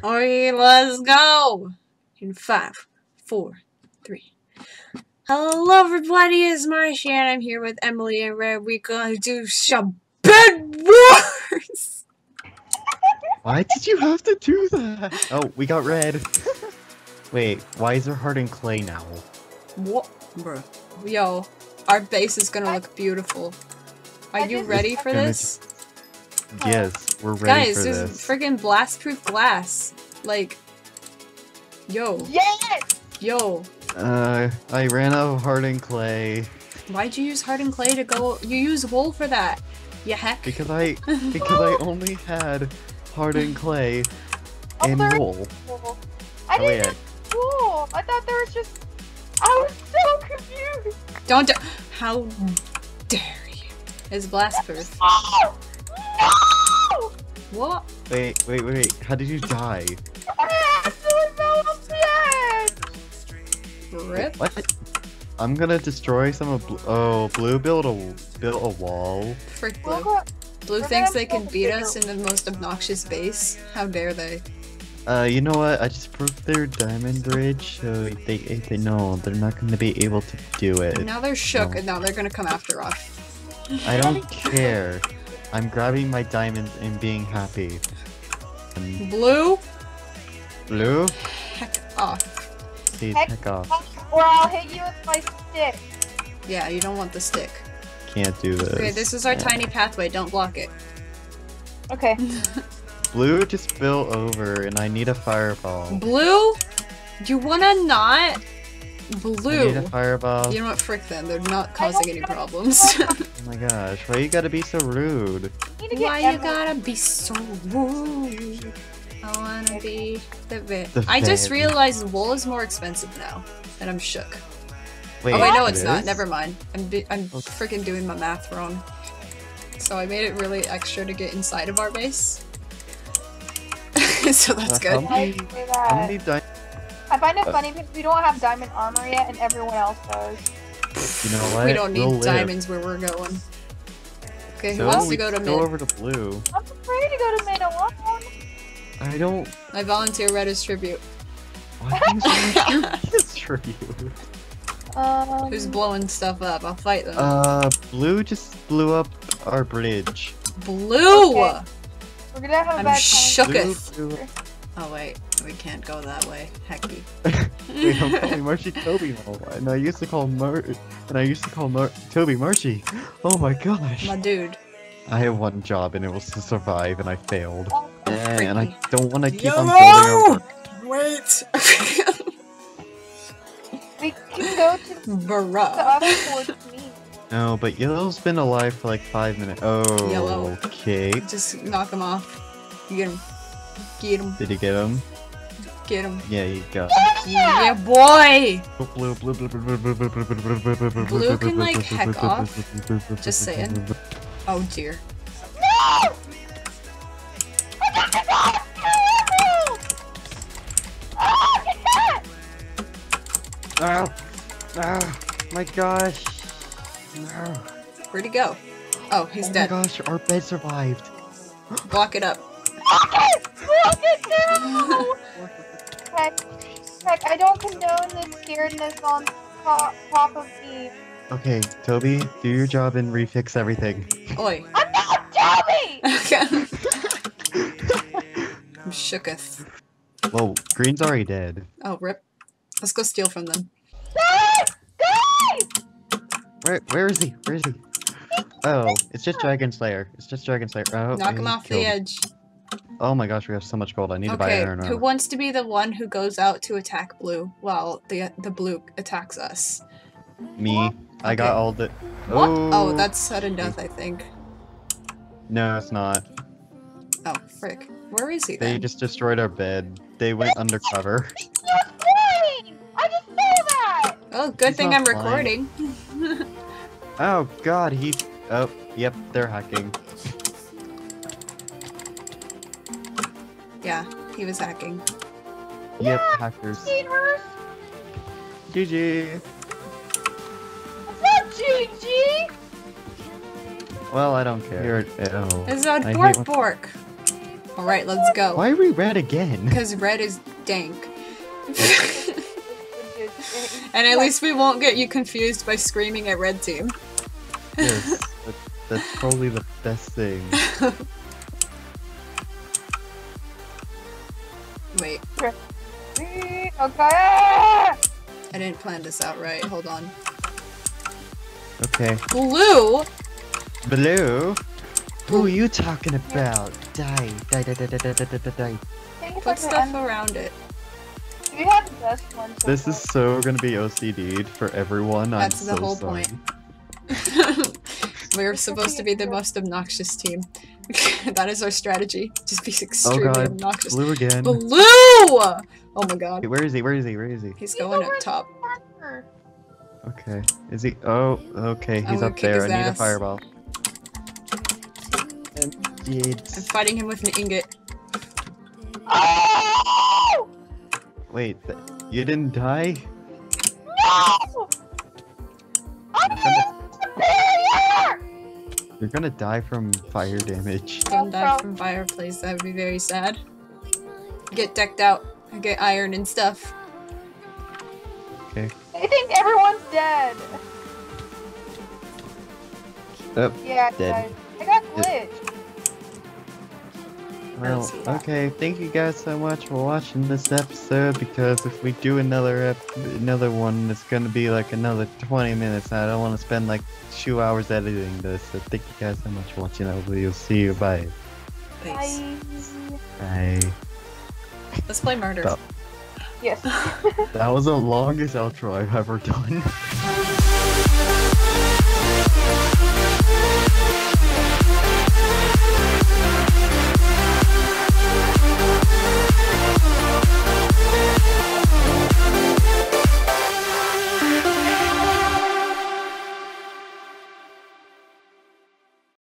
Okay, let's go! In five, four, three. Hello everybody, it's Marshie and I'm here with Emily and Red. We're gonna do some bed wars! Why did you have to do that? Oh, we got red. Wait, why is there hardened clay now? What? Bruh. Yo, our base is gonna look beautiful. Are I you ready for Gonna this? Yes, we're ready Guys, for there's this. friggin' blast-proof glass. Like, yo, Yes! yo. Uh, I ran out of hardened clay Why'd you use hardened clay to go? You use wool for that. You heck. because I because I only had hardened clay Oh, and there is wool. wool. I Oh, didn't wait, have wool. I thought there was just. I was so confused. Don't do- How dare you? It's blast-proof. Oh! What? wait, wait, wait, wait. How did you die? I accidentally fell off the edge. Rip? What? I'm gonna destroy some of. Bl oh, blue built a built a wall. Frick Blue. Blue thinks they can beat us in the most obnoxious base. How dare they? Uh, you know what? I just broke their diamond bridge, so they they know they're not gonna be able to do it. Now they're shook No. and now they're gonna come after us. I don't care. I'm grabbing my diamonds and being happy. And Blue? blue, Heck off. please Heck. heck off. Or I'll hit you with my stick. Yeah, you don't want the stick. Can't do this. Okay, this is our Yeah. tiny pathway. Don't block it. Okay. Blue just fell over, and I need a fireball. Blue? Do you wanna not? I need Blue. a fireball. You know what? Frick them. They're not causing any problems. Oh my gosh, why you gotta be so rude? Need to get Why you gotta be so rude? I wanna be the vet. The I just realized wool is more expensive now, and I'm shook. Wait, oh wait, no, it it's not. is? Never mind. I'm be- I'm Okay. freaking doing my math wrong. So I made it really extra to get inside of our base. so that's Uh, good. how many- How many di- I find it Uh, funny because we don't have diamond armor yet, and everyone else does. You know what? We don't need We'll live. diamonds where we're going. Okay, who So wants to go to just mid? Go over to blue. I'm afraid to go to mid alone. I don't. I volunteer red as tribute. Why is there you? Um, Who's blowing stuff up? I'll fight them. Uh, blue just blew up our bridge. Blue! okay. we're gonna have a I'm bad time. shooketh. Blue, blew Oh wait, we can't go that way. Hecky. Wait, I'm calling Marshie Toby now, and I used to call Mar, and I used to call Mar Toby Marshie. Oh my gosh! My dude. I have one job, and it was to survive, and I failed. Oh, and I don't want to keep on Yellow! building. Our... Wait! we can go to the Bruh. other towards me. No, but Yellow's been alive for like five minutes. Oh, Yellow. okay. Just knock him off. You get him. Get him. Did you get him? Get him. Yeah, you got him. Yeah, boy! Blue, blue, blue, blue can like heck off. Just saying. Oh dear. No! Oh, oh, my gosh. No. Where'd he go? Oh, he's oh dead. Oh my gosh, our bed survived. Block it up. Block it! Block it now! Heck, heck, I don't condone the scaredness on top, top of me. Okay, Toby, do your job and refix everything. Oi. I'm not Toby! I'm shooketh. Whoa, Green's already dead. Oh, rip. Let's go steal from them. Guys! Guys! Where, where is he? Where is he? Oh, it's just Dragon Slayer. It's just Dragon Slayer. Oh, Knock him he off the killed- edge. Oh my gosh, we have so much gold. I need to buy Okay, iron who wants to be the one who goes out to attack blue while the the blue attacks us? Me. I got all the. What? Oh, Oh, that's sudden death, I think. No, it's not. Oh, frick. Where is he They just destroyed our bed. They went undercover. He was flying! I just saw that! Oh, good He's thing I'm recording. Oh god, he. Oh, yep, they're hacking. Yeah, he was hacking. Yep, hackers. Seen? GG. It's not GG! Well, I don't care. You're, oh. It's a I hate bork when- bork. Alright, let's go. Why are we red again? Because red is dank. And at least we won't get you confused by screaming at red team. Yes, that, that's probably the best thing. Wait. Okay. I didn't plan this out right. Hold on. Okay. Blue. Blue. Who are you talking about? Die, die, die, die, die, die, die, die. Put stuff around it. You have the best one. So this far. is so gonna be OCD'd for everyone. That's I'm the so whole sorry. point. We're supposed to be the most obnoxious team. that is our strategy. Just be extremely oh God. obnoxious. Blue again. Blue! Oh my god. Wait, where is he? Where is he? Where is he? He's He's going up top. there. Okay. Is he? Oh, okay. He's oh, up there. I need a ass. fireball. And I'm fighting him with an ingot. Oh! Wait, th- you didn't die? No! You're gonna die from fire damage. Don't die from fireplace. That would be very sad. Get decked out. I get iron and stuff. Okay. I think everyone's dead. Oh, Yeah, Dead. guys. I got glitched. Well, okay. Thank you guys so much for watching this episode. Because if we do another ep- another one, it's gonna be like another 20 minutes. and I don't want to spend like two hours editing this. So thank you guys so much for watching. I will see you. Bye. Peace. Bye. Bye. Let's play murder. Stop. Yes. That was the longest outro I've ever done.